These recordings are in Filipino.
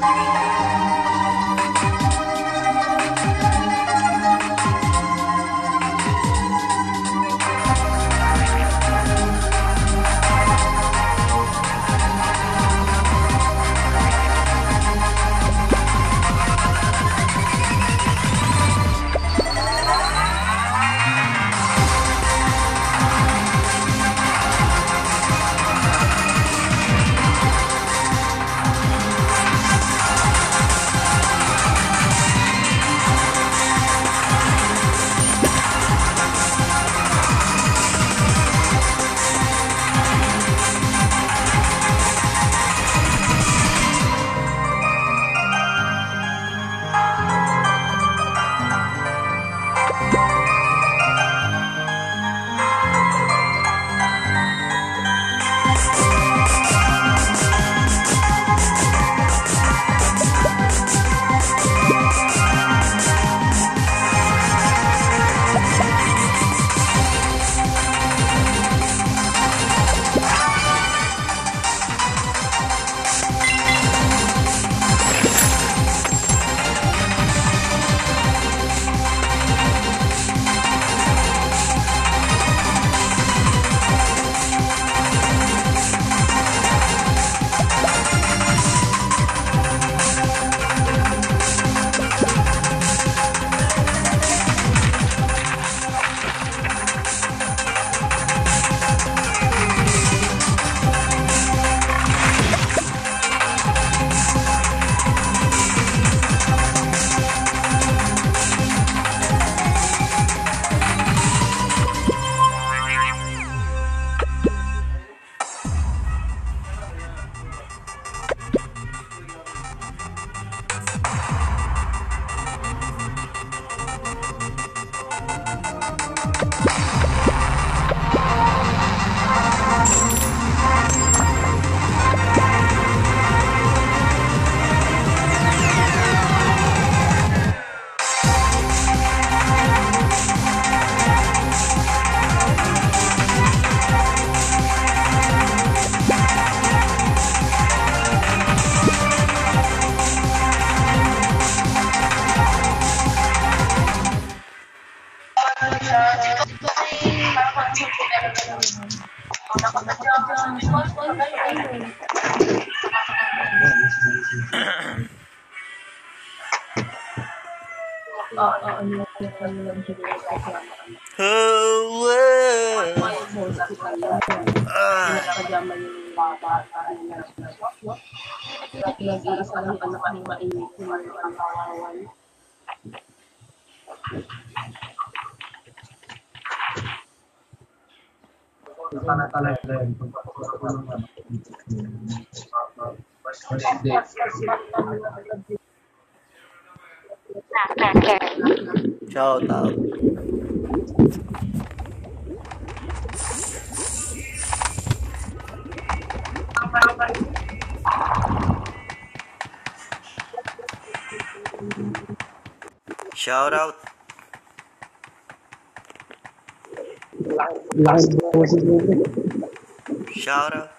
Música lang anak ang mainit yung ang Shout out. Shout out.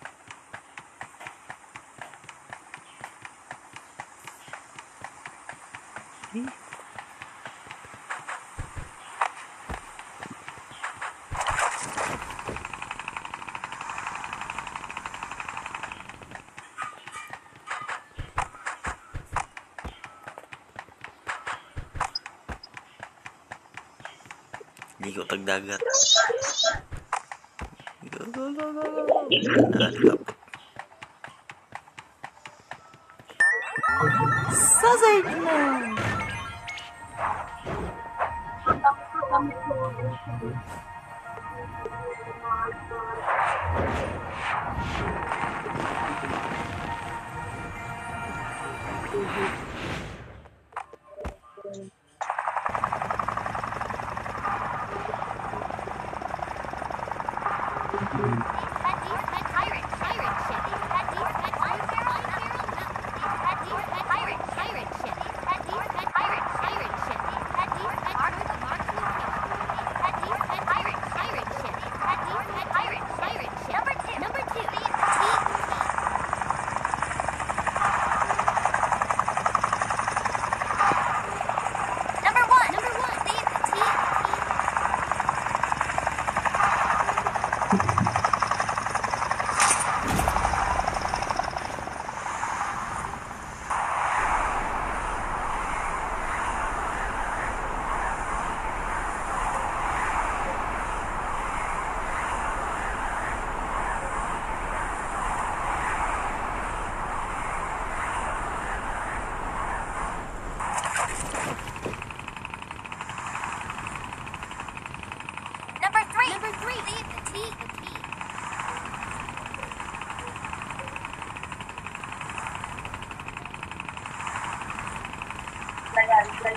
dagat. Go, go, go, go, go. Dagat. Созайдем!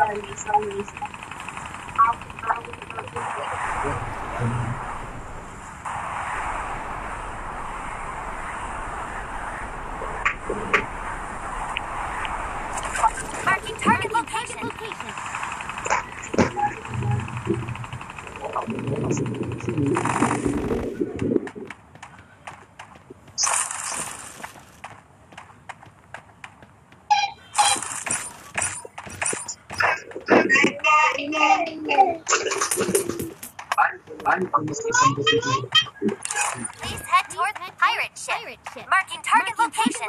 Sausage man! Marking target location. location. Paano pag mas-isang dito? Please head toward pirate ship. Marking target location.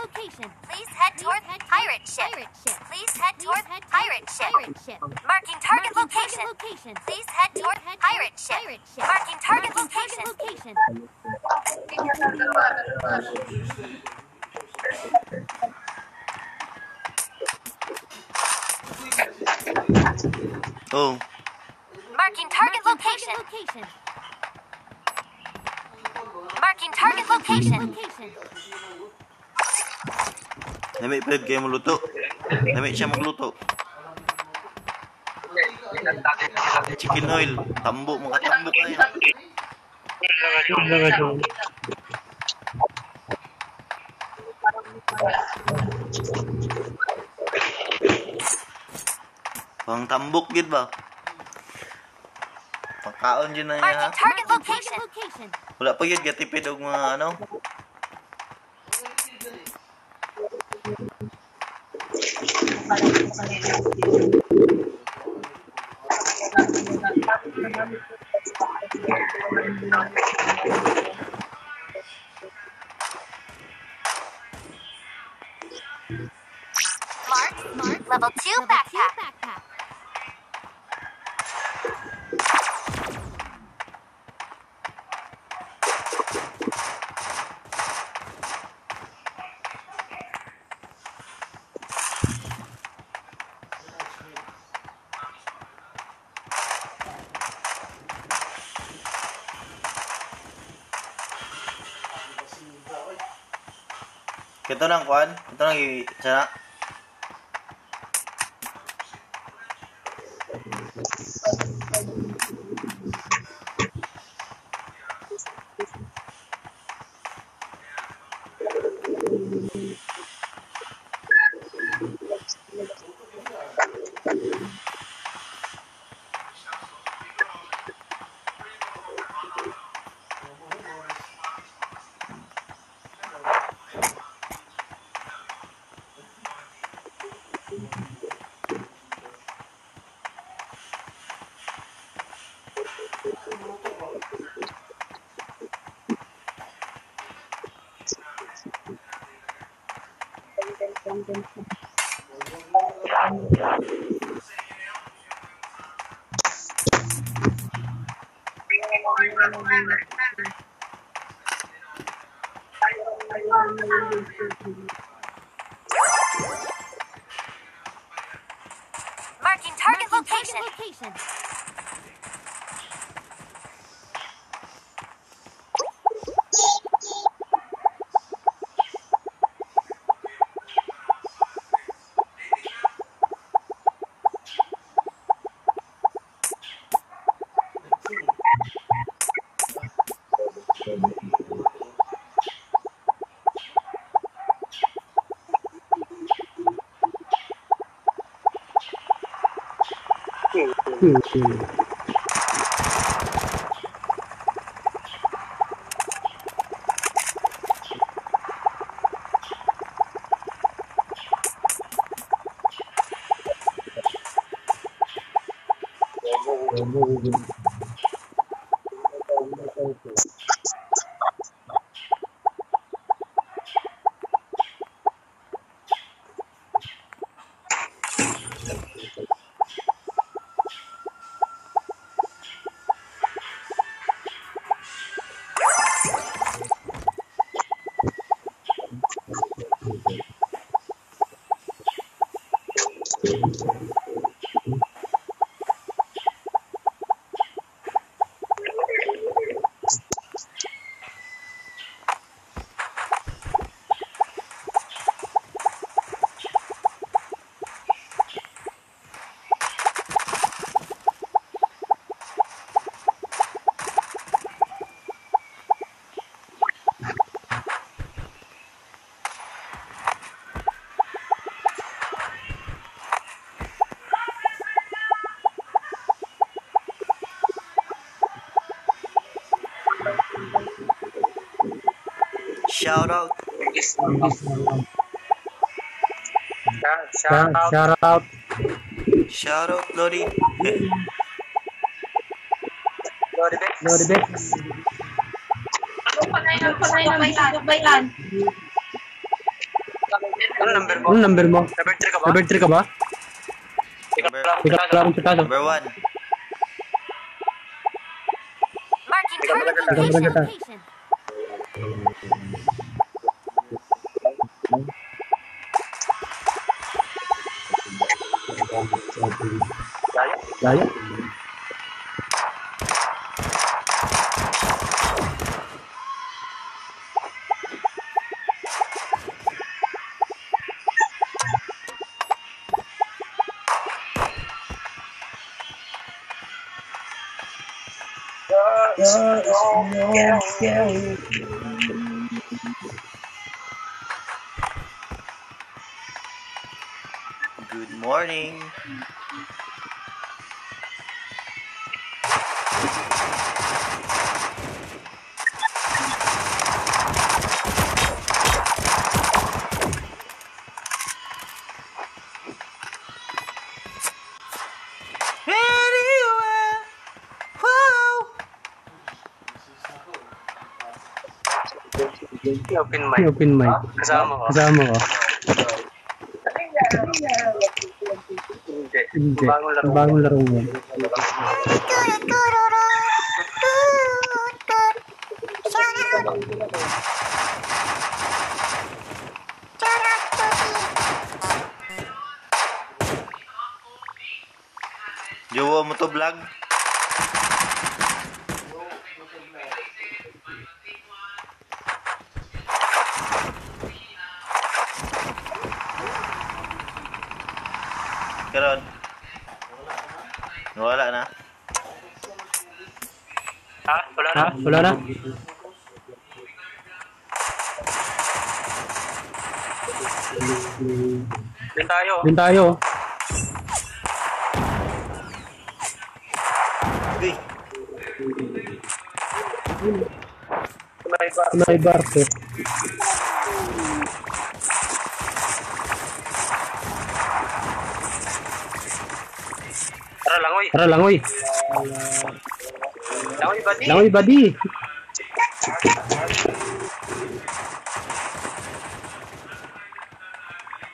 Please head toward pirate ship. Please head toward pirate ship. Marking target location. Please head toward pirate ship. Marking target location. Oh, Marking target location. Marking target location. Fred kayo magluto. Nami siya magluto. Chicken oil. Tambo, mga tambo kaya. Pang tambok gid ba? Pagkaon dyan na niya. Wala pa yun, gatipid og mga ano. Kito nang kuan, kito nang i sana. Marking target location. Shout out. Shout out. Shout out. Shout out, Lodi. Lodi Bex. Ano pa na yun? Ano pa na yun? Ano ba yan? Ano number mo? Ano number mo? Number 3 ka ba? Number 3 ka ba? Number, Ikaw pala akong chutado. number one. Marking Ikaw target location. Kita. Open mic. Open mic. Kasama ko. Kasama ko. Hindi. Bagong laro. Bagong laro mo. Jowa mo to vlog? Karon. Wala na. Ha? Wala na? Din tayo. Din tayo. Uy, May barko. Tara lang, oy. Tara lang, oy. Langoy, buddy. Langoy, buddy.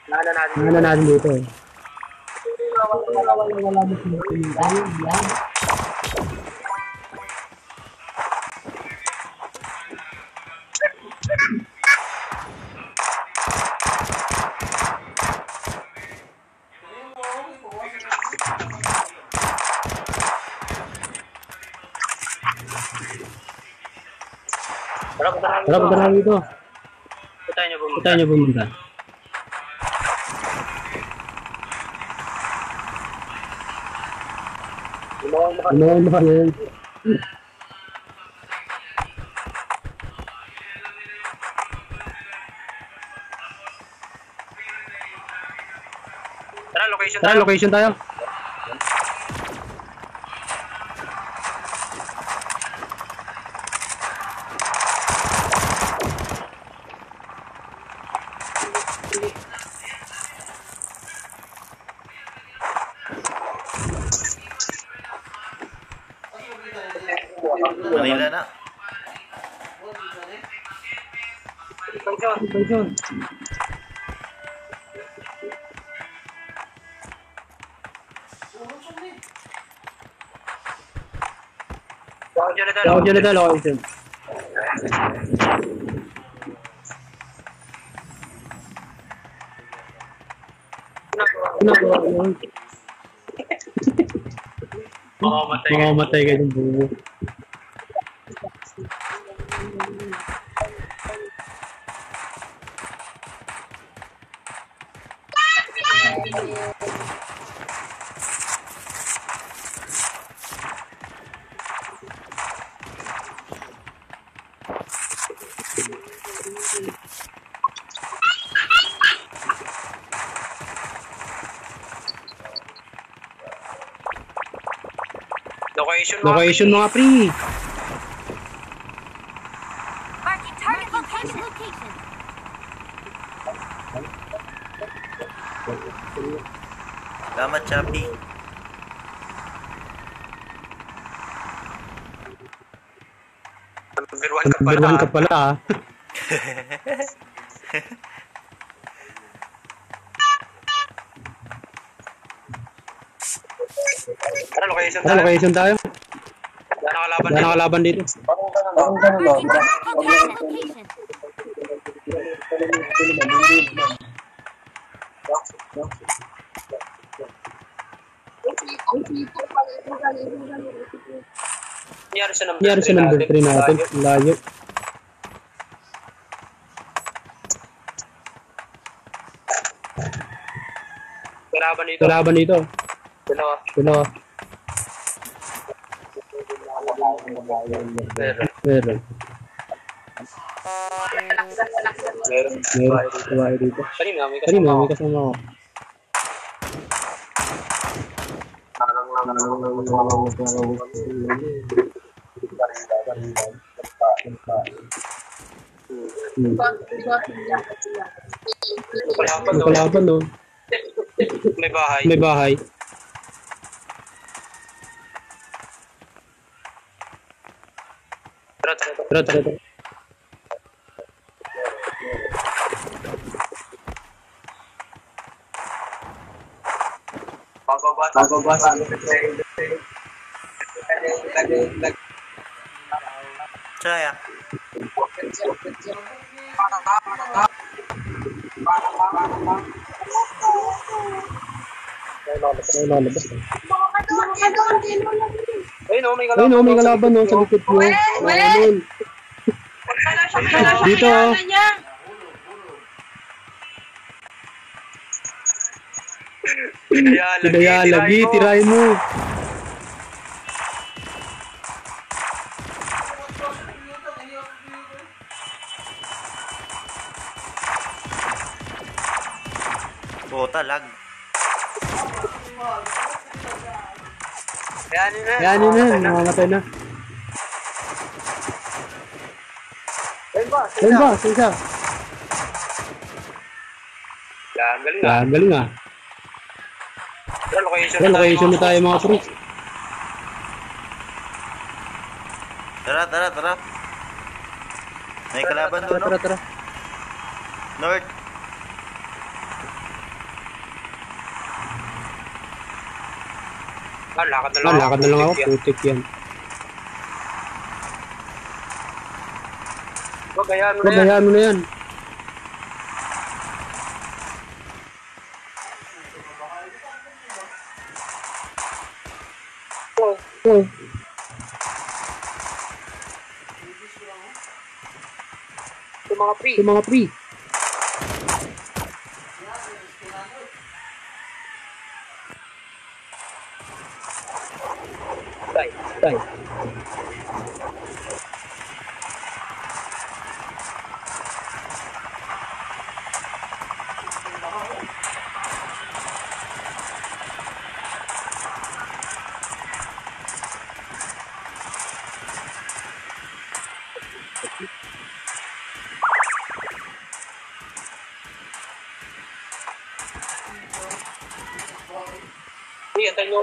Nana natin. Nana natin dito, eh. Tara, punta na Tara, punta na dito. Punta niyo pumunta. Punta niyo pumunta. Ano mo yan? Tara, location tayo. Tara, location tayo. Tawag dyan na tayo, location. Ginagawa mo. Mamamatay ka yung Location mo. Location mga pre. Marking target location. location. Salamat, Chappy. Number one ka Number pala. one ka pala ah. Tara, location Tara, tayo. location tayo. Wala na kalaban Wala dito. na kalaban dito. Marking target location. Nangyari sa number Nangyari sa three number natin. 3 natin. Layo. Kalaban dito. Kalaban dito. Dalawa. Dalawa. Meron. Meron. Meron. Meron. Kawaii dito. Kanina, may kasama Kanina, may kasama ako. Kalaban no. May bahay. May bahay. Tara, tara, tara. Tara, tara, tara. Chaya. Ay, lalabas. Ayun, oh, may Ay, kalaban. no, may kalaban no, sa likod ko. Ayun. Dito. Kaya lagi, tiray mo. Puta, lag. Kaya nyo na. Ayan yun na, namamatay na. Ayun ba? Ayun ba, sa isa. Yan, galing Ah, ah. ang galing ah. Tara, location tayo, location na mga tayo mga pre. Tara, tara, tara. May kalaban doon, no? tara, tara. North. Ah, lakad na Ah, lang. lakad na lang ako. Putik yan. Putik yan. Wag, hayaan mo na yan. Pagayaan mo na yan. Oh, Oh, Yung mga pre. yung mga pre.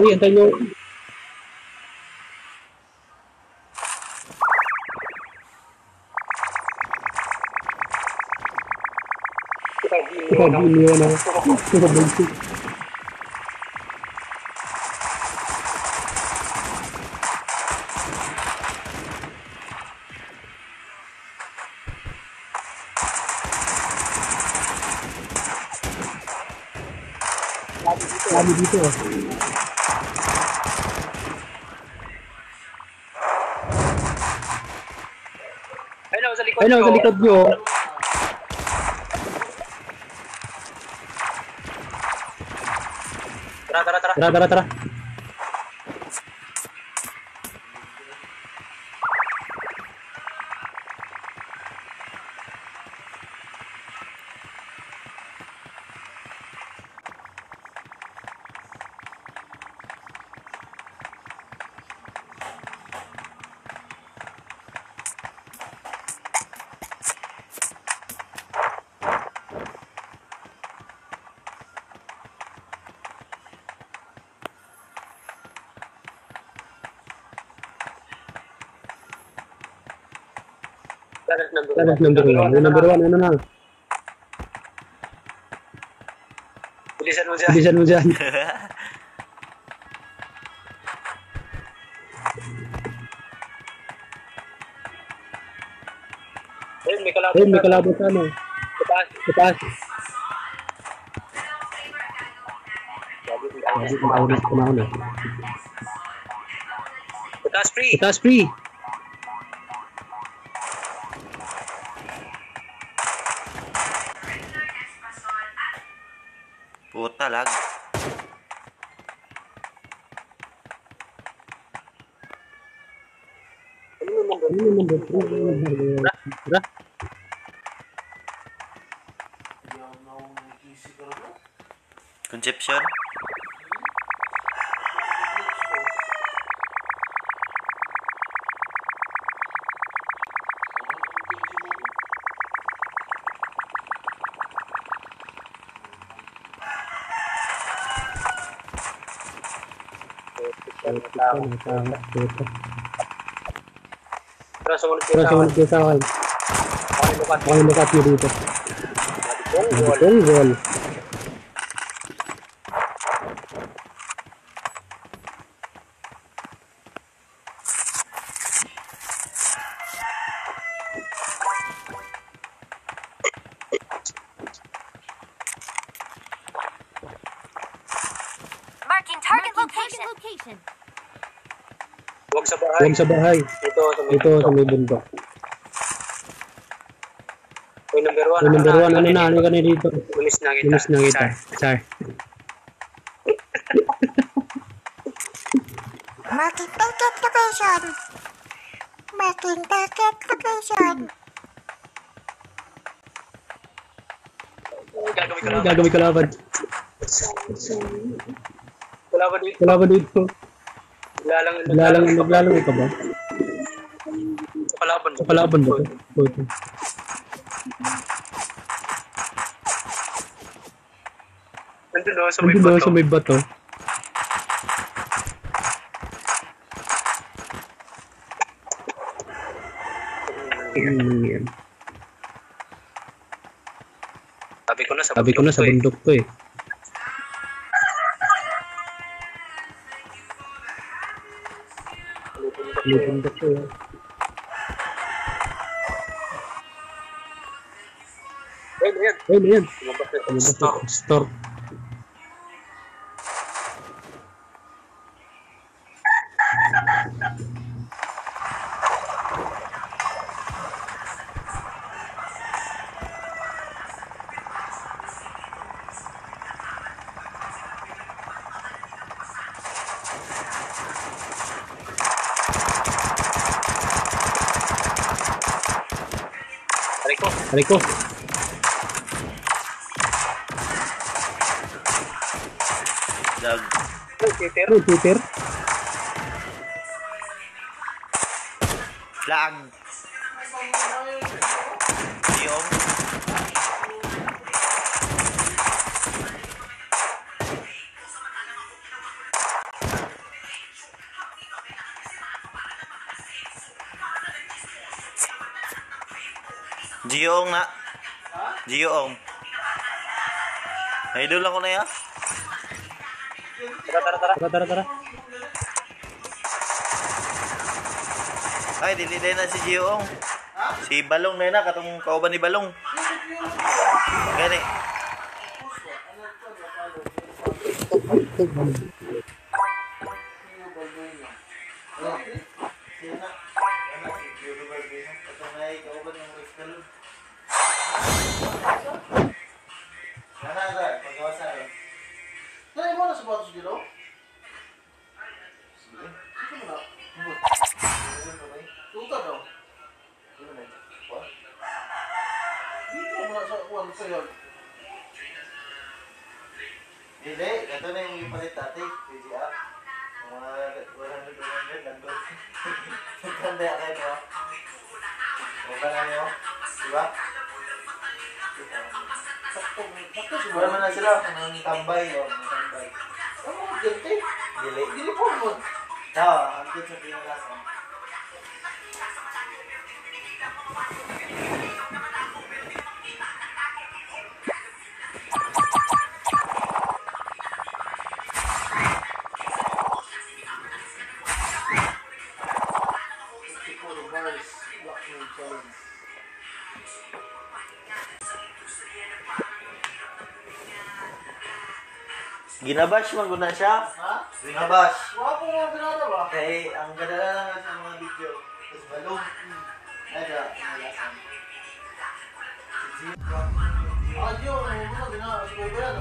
Uy, antayin nyo. Uy, antayin nyo. Ikaw, di mo Ikaw, na. di iniwan ako. Ikaw, bullshit. Sabi dito. Ayun, oh, sa likod Ayun, ko. sa likod nyo. Tara, tara, tara. Tara, tara, tara. Lalas number one. number one. Ano na? Bilisan mo dyan. Bilisan mo dyan. Ayun, may kalaban. Ayun, may kalaban sa ano. Sa taas. Sa taas. Sabi ko, Conception. Ito, tama, ito. Tara, sumunod kayo Pero sa sumunod kayo sa akin. akin. Lukat. Ako yung nakat nyo dito. Kong Sabi wall. kong goal. Marking target location. Huwag sa bahay. Huwag sa bahay. Ito, sa may Ito sa may bundok. Yung number one. Yung number one, ano na, ano ka na dito? Lumis na kita. Lumis na kita. Char. Marking target location. Marking target location. Gagawin ko Ano lang. gagawin kalaban? Wala ba dito? Kalaban dito. Lalang. Naglalang, naglalang ka ba? Sa kalaban. Sa kalaban ba? Puto. Nandun o, sa may Nandun daw bato. sa may bato. Ano yan? Sabi ko na sa Sabi ko na sa to eh. bundok to eh. Bundok to eh. Ayun, ayun. Ayun, ayun. Ba Stop. Ko. Lag. Ano, Twitter? Lag. Gioong na. Gioong. Idol ako na yan. Tara, tara, tara. Tara, tara, tara. Ay, dili din na si Gioong. Si Balong na yun na, katong kauban ni Balong. Gani. Dali Ginabash man guna siya. Ha? Ginabash. Wala po mga binata ba? Kaya ang ganda lang sa mga video. Tapos balong. Ada, malasan. Ah, Diyo, ano mo na, bina- si Boy Bayan,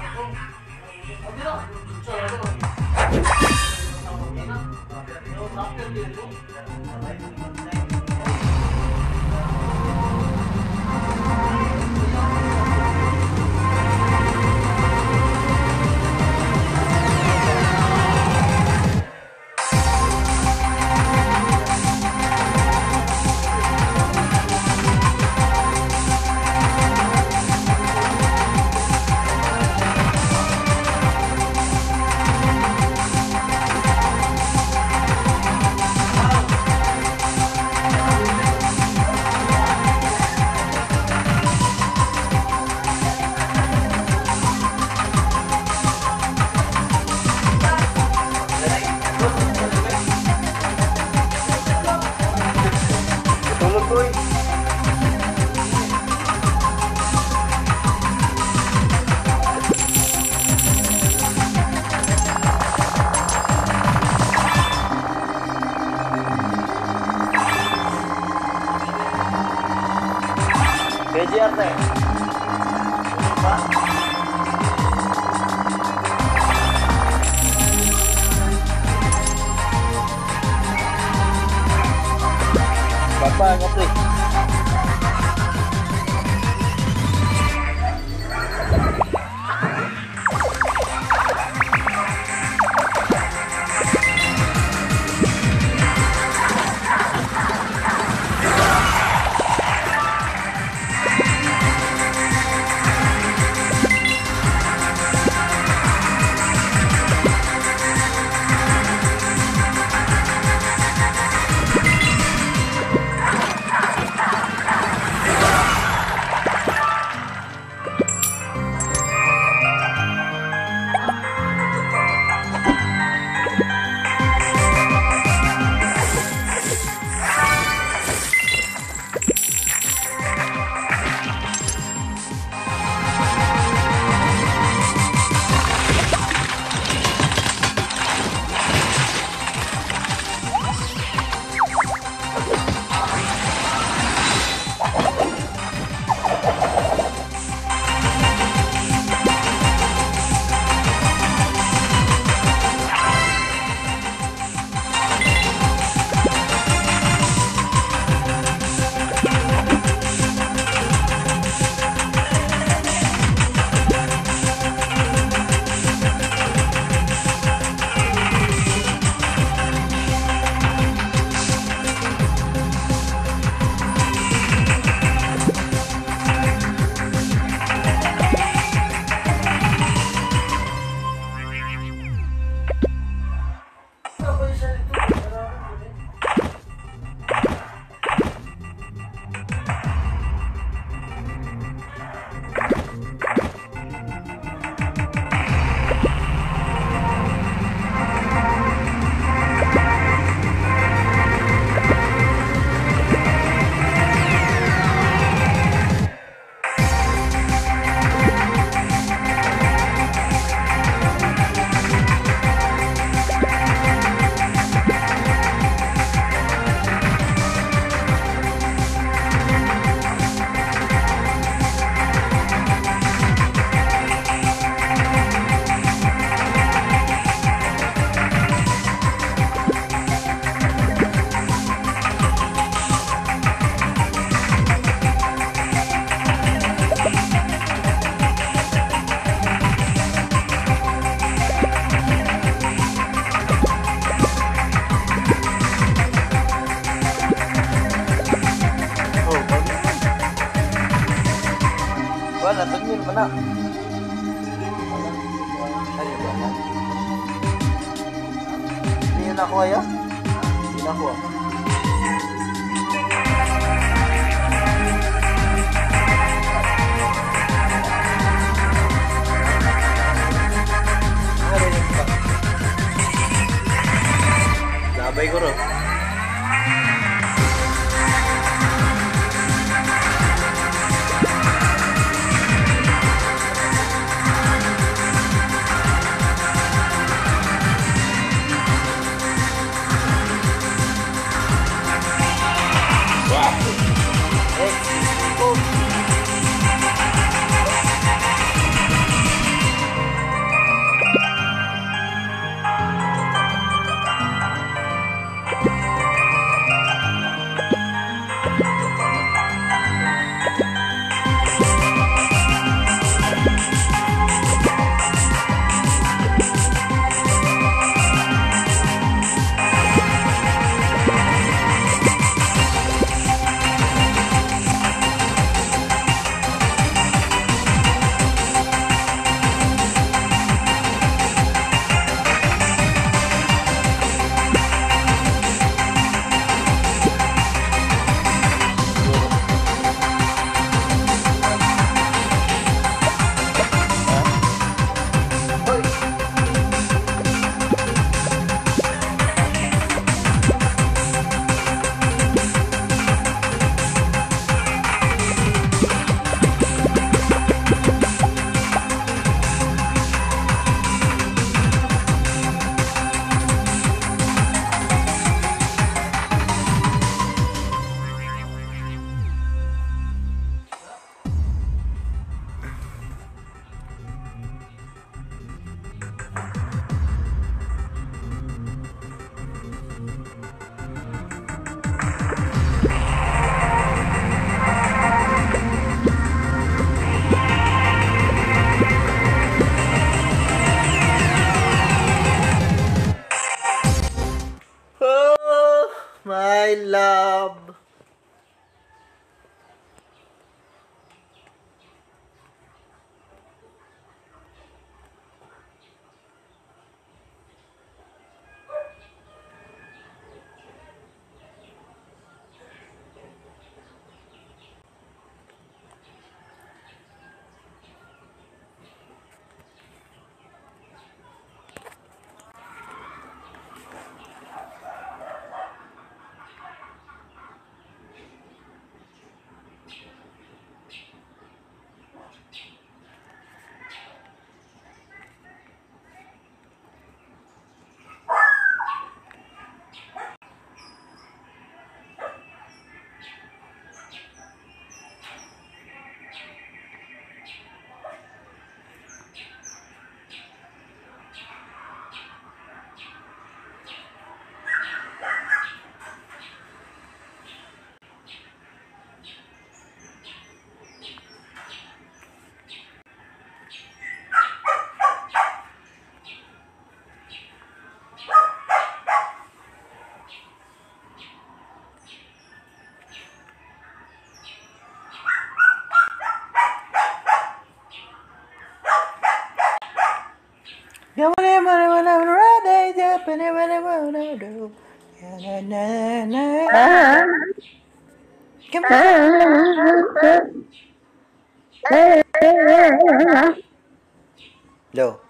Lo.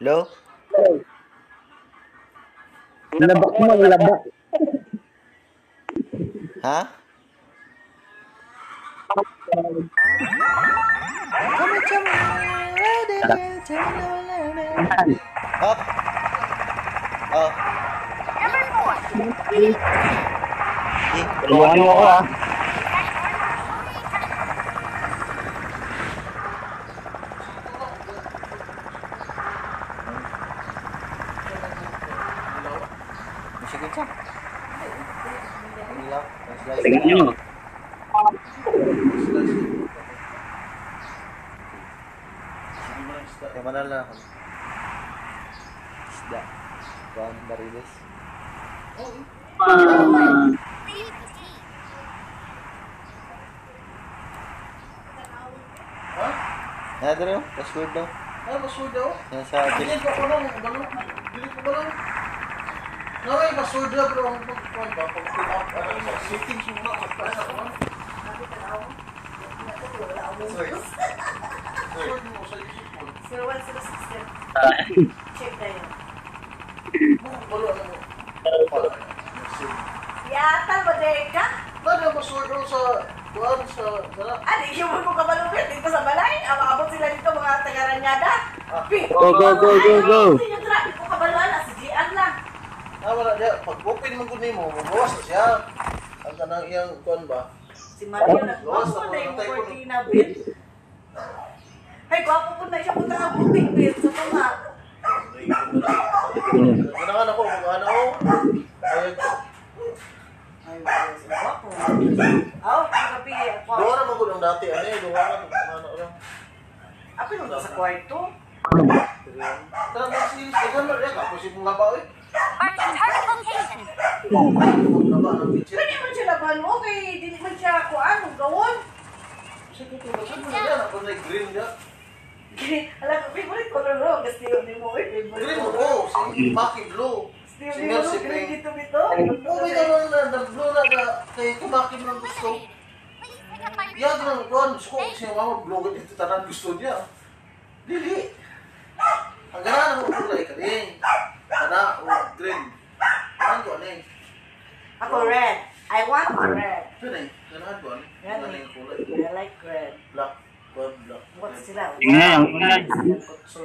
Lo? Labak mo, labak. Ha? Hop. Oh. Number four. Tulungan mo ako ah. Tingnan nyo. Eh, mana lang ako. Kuhan, barilis. Please proceed. Ano daw? Password daw. Ano password daw? Yan sa atin. Delete ko ko lang. Delete ko ba lang? Naway, password daw, pero ang pag-kuhan ba? Pag-put up, ano, sa settings mo na, pagpasa ko lang. Password mo sa isip mo. Mga balo, ano mo? Pala. Yata ba dahil ka? Ano ang password daw sa, kuhan, sa, dala? Ano, yung mo dito sa balay? Abot sila dito mga tagaranyada. Pi! Go, go, go, go, go. Sino tra? Di ko kabaluan na, si Gian lang. Ah, wala niya. Pag open mo kunin mo, mabawas na siya. Ang kanang iyang kuhan ba? Si Mario Lawas nagwapo na na yung patay ko. cortina bit. Ay, gwapo po na siya punta ang puting bit sa mga. Ganangan ako, mag-ano ako. Ayag ko. Ay, gwapo. Aw, ang kapi. Doon naman ko nung dati, ano eh, doon naman, ano lang. Apa yung sa kwarto? Tara mo si, sigan mo, yan, ako si mga ba, eh. Marking target location. Mga ba, ang bitchin. Pwede mo siya laban mo kay dili man siya kuan gawon. Sige, kung saan mo na yan, ako na green niya. Gini, ala ko favorite color ro, gusto yun ni mo, eh, favorite Green mo color. ko, si Maki Blue. Gusto yun ni Singer si dito dito. Oh, may naman na, na-blue na na, kay Kumaki mo lang gusto. Yan lang, kuhan, gusto ko, siya mga blue, ito tanan gusto niya. Dili. Ang gana ng kulay ka din. Kana, o, green. Ano ko, ano eh. Ako red. I want red. Ito na eh, ganahan ko, ano eh. Ano eh. I like red. Black, kuhan, black. What sila? Tingnan, ang kunan. Silang kutso.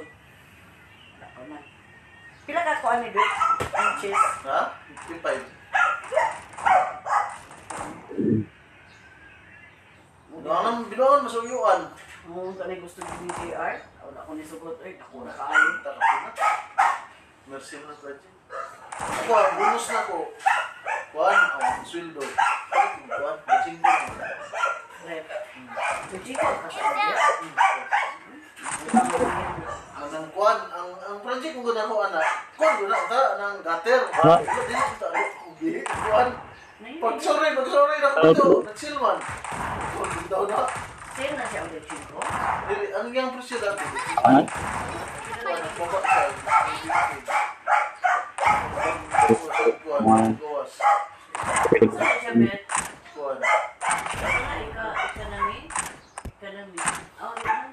Ako na. Pila ka kuan ni Bit? Inches. Ha? 55. Binoan, binoan, masuyuan. Mo ka na gusto ni BJR? Ako na ko ni sugot. Ay, ako na kaayon. Merci mo na project. Ako, ang bonus na ko. Kuhan, ang sweldo. Kuhan, matching din. Red. Bujiko ka sa red. Ang ang ang ang project ko na ko anak. Kuhan ko na ta nang gutter. Ha? Dili ta Di, kuhan. Pag sorry, pag sorry na ko ito, nagsilman. Kung daw na. Sale na siya ulit ko. Dili, ano yung presyo dati? Ano? Kuhan, nagbaba siya. Kuhan, gawas. Sale siya bet. Kuhan. Ano ika, economy? Economy. Oh, yun.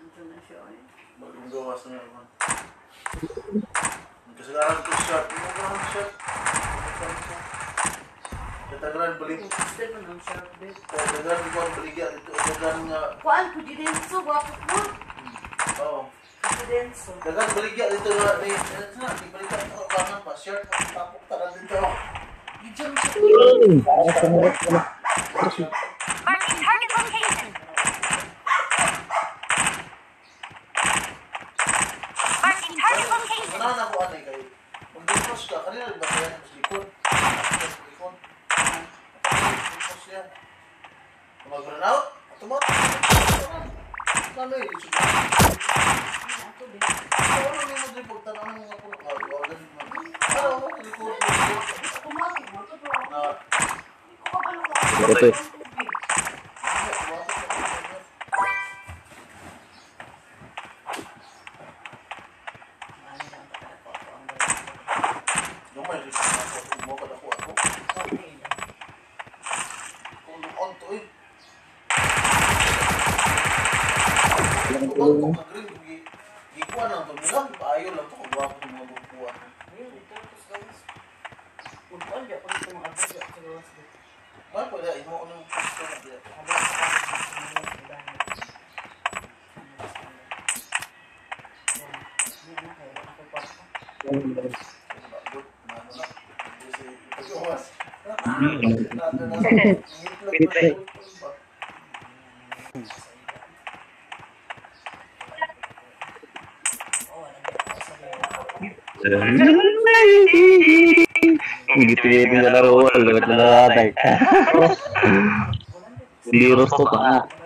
Ito na siya eh. Bagong gawas na naman. Kasagaran ko shot. Ano ba ang shot? Katagaran balik. Gusto mo ng sharp bet. Katagaran ko ang baligya dito. Katagaran nga. Kuan ko di din so guwapo ko. Oo. Ko din so. Dagan baligya dito nga. May, ano na, di baligya. Ako kangan pa. Shirt. Tapok taran dito. Gidyan siya. Para Perfect. gitu gitu ya tinggal laruan lewat lewat di rosto pak.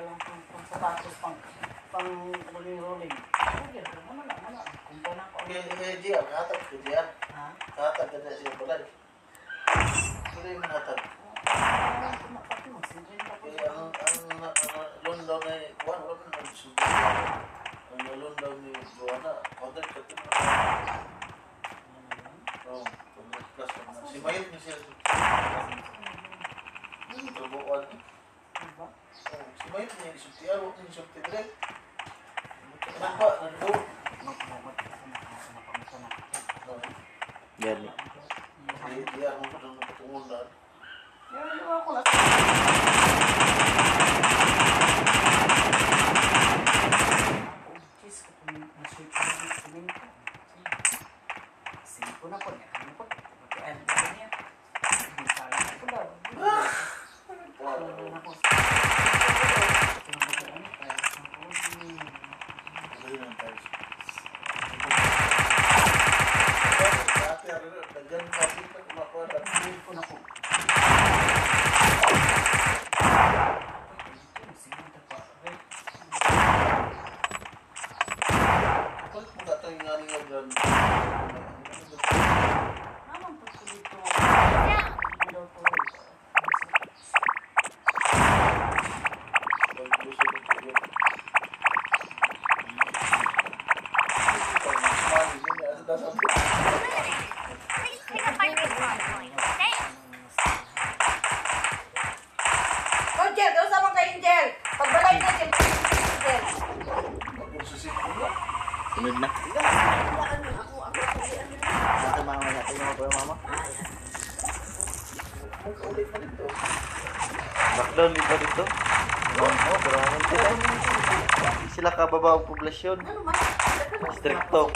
Si Mayot niya, isulti, aro, isulti, direct. Ano ba, nando? Yan. Di, di, ano ko nang napatungundan. Magaling ang tiles. Dati, ano, daghan kasi pa kumakuha na. Bakit mo ka tayo nga nga dyan? Please pick up my respawn point. Thanks. Oh, Jel, doon sa mga Angel. Pagbalay na, Jel. Jel. Sunod na. Ako, ako, ako, Sa mama natin mo pa mama. Lockdown dito dito. Oo, oh, grabe sila. Hindi sila kababa ang poblasyon. Ano man? Stricto.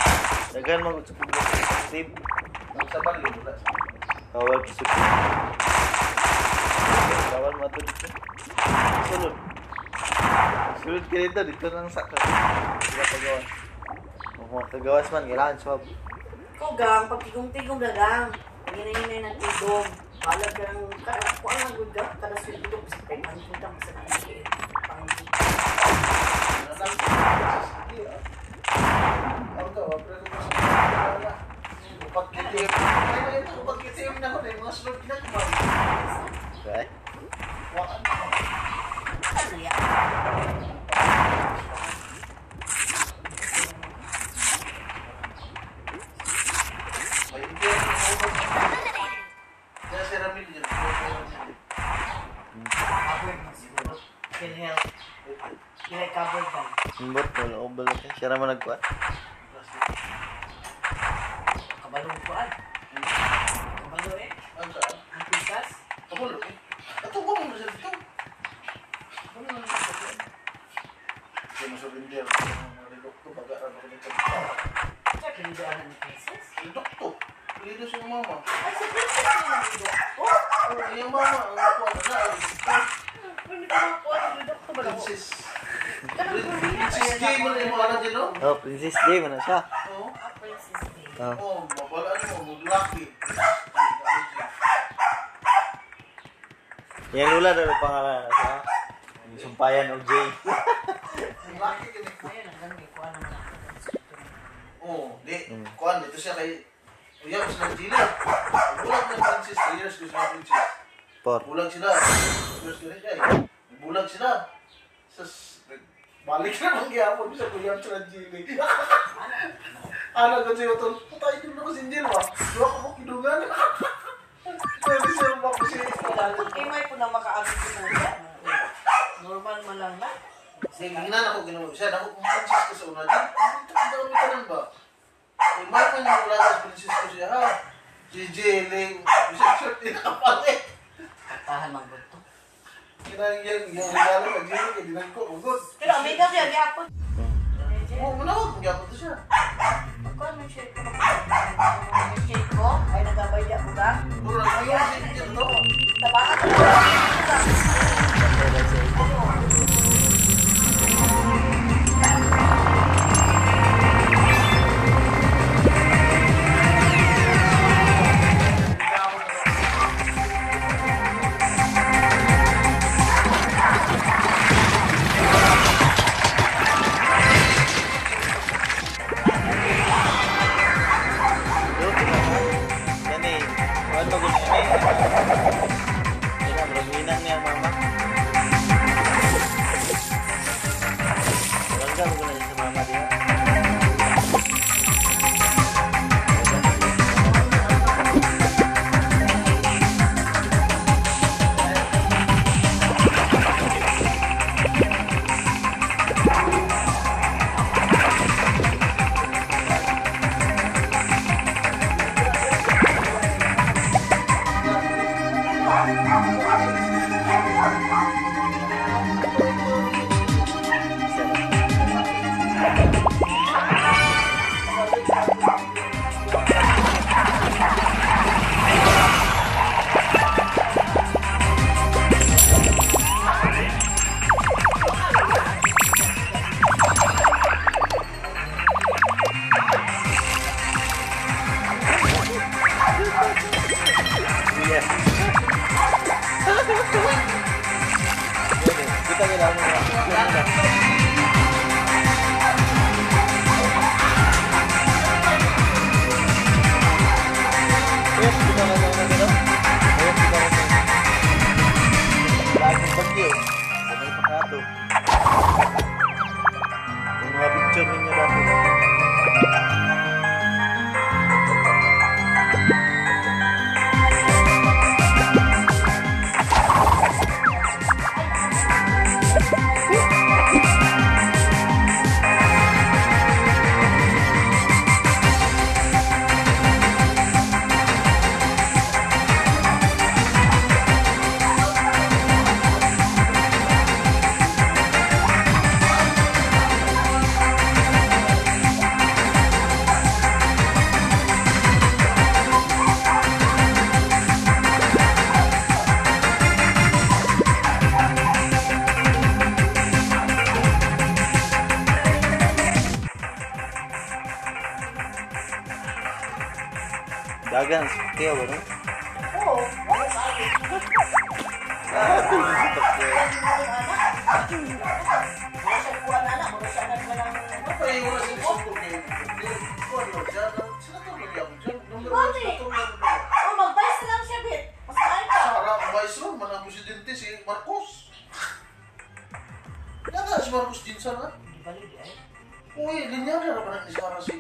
Dagan mag sa poblasyon active. Bawal kisip. Bawal mato dito. Sulod. Sulod ka dito. Dito nang sakit. Sila kagawas. Kung mga kagawas man, kailangan swab. Kugang, pagtigong-tigong gagang. Paginahinay ng tigong. Balag ka ng, kada, kuha lang good ka, kada sweet tigong. Kasi kay pangkutang sa nangyayin. Pangkutang. Pagkitim. na ko na yung mga sunod ginagawa. Okay. Waan. Ano yan? May hindi ako Eliminated. Kaya si Ramil yun. Covered na siguro. Can help. Kaya covered ba? Simbot ko, naubal ka. Siya naman nagkuha. Kabalong ko ay. Kabalo eh. Ang saan? Ang pikas. Kamulo eh. Ito ba mo siya dito? Ano na siya dito? Hindi mo sabihin niya. Nalilok to. Pag-aaral ko nito. Siya kinidahan ni princess. Nalilok to. Lido siya ng mama. Ay, sa yun ang dudok. Oh! Oh, yung mama. Ang nakuha na na. Pwede ka mga kuha ng dudok ko ba lang? Princess. Princess J mo na yung mga natin, no? Oh, Princess J mo na siya. Oo. Ah, princess day. Oh. Oh, mabalaan mo. Lucky. Yan lula daw pangalan na siya. Yung sumpayan o J. Lucky ka ni Ayun, ang ganda. Kuha naman ako. Oo, di. Mm. Kuhan, dito siya kay... Uya, mas nag-gila. Bulag na Princess, 3 years ko sa Princess. Bulag sila. Ko rin kay. Bulag sila. Sas, balik na ng gyapon sa kuya sa Gili. Ano ko siya ito? Patay ko na ko si Jil ba? Dua ko mo kidungan. Pwede siya ba ko siya? Eh, may po na makaagit ko na siya. Normal man lang na. Sige, ginan ako ginawa siya. Ako kung Francis ko sa una. Di, ito ang dami ka lang ba? Eh, may man yung wala sa Francis ko siya ha. JJ, Ling, Bishop Shirt, di nakapalit. Tahan mang gusto. Kinang yung yung regalo ka Jimmy kay dinan ko ugod. Pero ang mega siya, gyapon. Mo mo na kung gyapon to siya. Kung may shake ko, may shake ko, ay nagabay di ako ka. Puro na yun si Jim Dagan, kaya ba no? Oo. Oh, mag-vice lang siya, bit. Mas mahal ka. Sarap, vice lang. Manang presidente si Marcos. Yan na, si Marcos din sana. Uy, linyara na ba ng isara si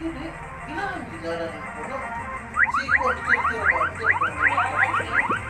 Hindi kailangan linya na ng Ikuan. Si Ikuan, tira-tira ba? Tira-tira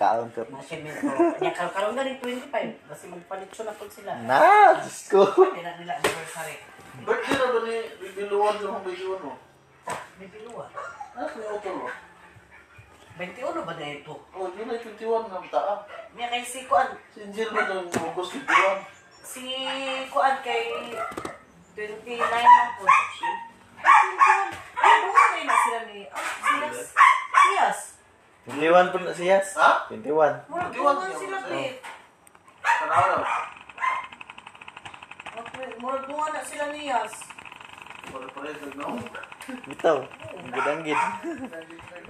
pagkaon ko. na semento. Nya karon karon galing 25. Basi magpalit siya na pud sila. Na, Diyos ko. Na nila anniversary. Birthday na ba ni Bibiluan sa mga Bibiluan mo? May biluwa. Ah, sa yung auto mo? 21 ba na ito? Oh, July 21 ng taa. Nya kay si Kuan. Si Angel ba itong August 21? Si Kuan kay 29 lang po. Ay, 21. Ay, bunga na yun na sila ni... Ah, siyas. Siyas. 21 po na siya. Ha? 21. Murag 21 bunga siya, sila, sir. Pete. Ano-ano? Murag bunga na sila ni Yas. Wala pa rin, no? Bitaw. Ang gidanggit.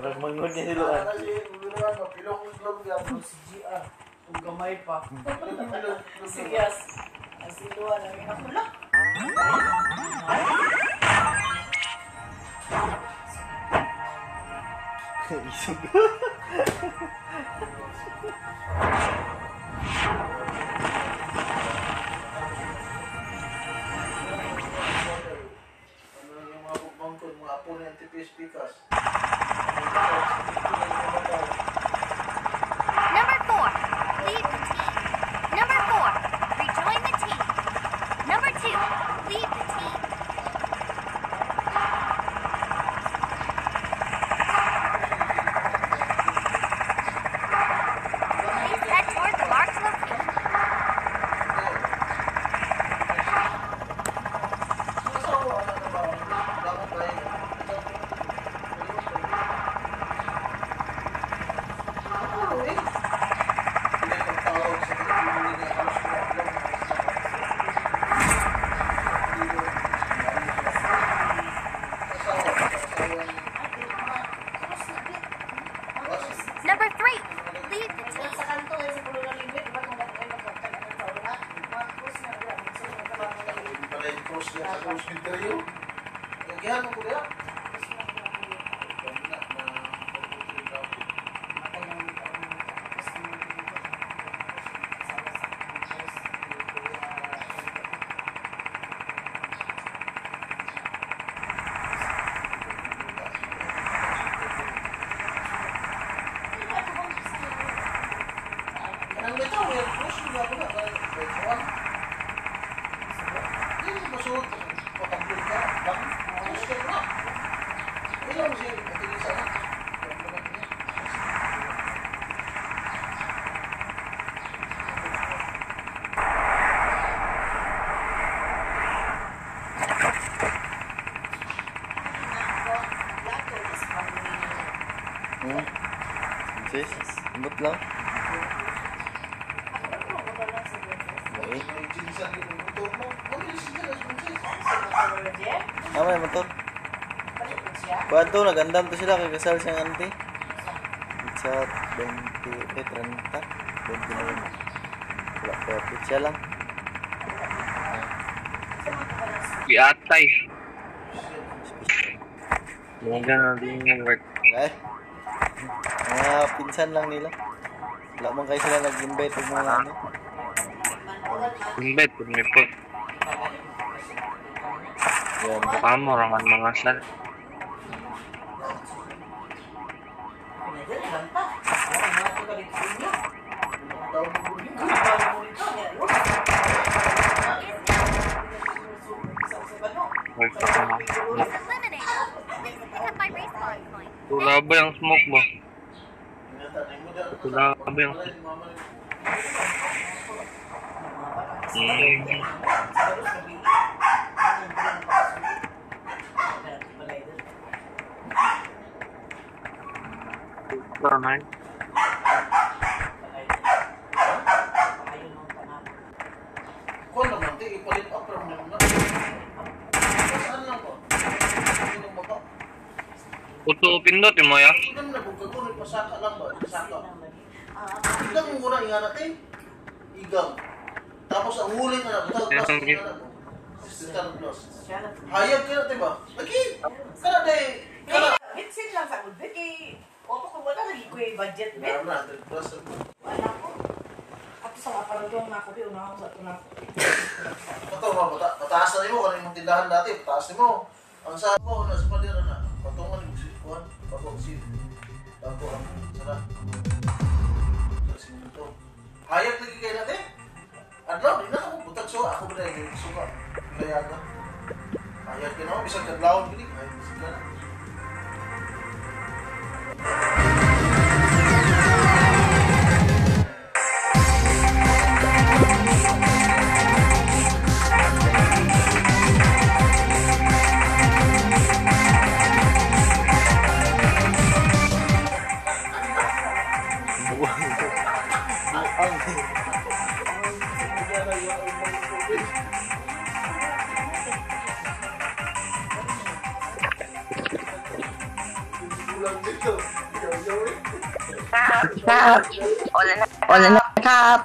Mas mangod niya sila. Ano si Bibiluan, mapilong islog yan. Ano si GR? Kung gamay pa. Mapilong Si islog yan. Yas. Ang si Luan. Ang inakula. Isog. Ano yung mga bukbangkod, mga apo ni NTPS to, nagandam to sila kay kasal siyang auntie. Sa 20, eh, 30, 29. Wala pa, siya lang. Iatay. Mga ganun din yung work. Ay. Mga pinsan lang nila. Wala man kayo sila nag-invite mga ano. Imbet, kung may po. Yan. Kamo, raman mga sal. Pinadali lang ta. Wala na ito ka dito sa inyo. Tawag mo po rin. Ano ba mo rito? Work pa ka na. Eliminated. Please pick up my respawn coin. Wala ba yung smoke mo? Tinatanay mo dyan. Ni- Hmm. Ito na yun. Kuha naman, te, ipalit up lang naman na. Saan lang ko? Ano ba ba? Puto pindot yung mga. Ilan na kung lang ba? Pasaka. Igang mo muna yung anak eh. Igang. Tapos ang huli na na, bitaw Yes, plus ang yung anak mo. Assistant plus. Hayag ka na, diba? Lagi! Kana day! Kana! Bitsin lang sa udbit kay Opo ko wala lagi ko yung budget bit. Meron na, 100 plus. Wala ko. At sa aparadong na ako, di una ako sa ito na ako. Ito, ma, mata mataas na mo. Ano yung tindahan dati, mataas na mo. Ang sa mo, Kayo natin. Adlaw, di na ako butag so ako ba na yung suka. Kaya na. Hayag ka na, bisag kadlawon gini. Dito. Yaw-yaw eh. Wala na, wala na, Kap.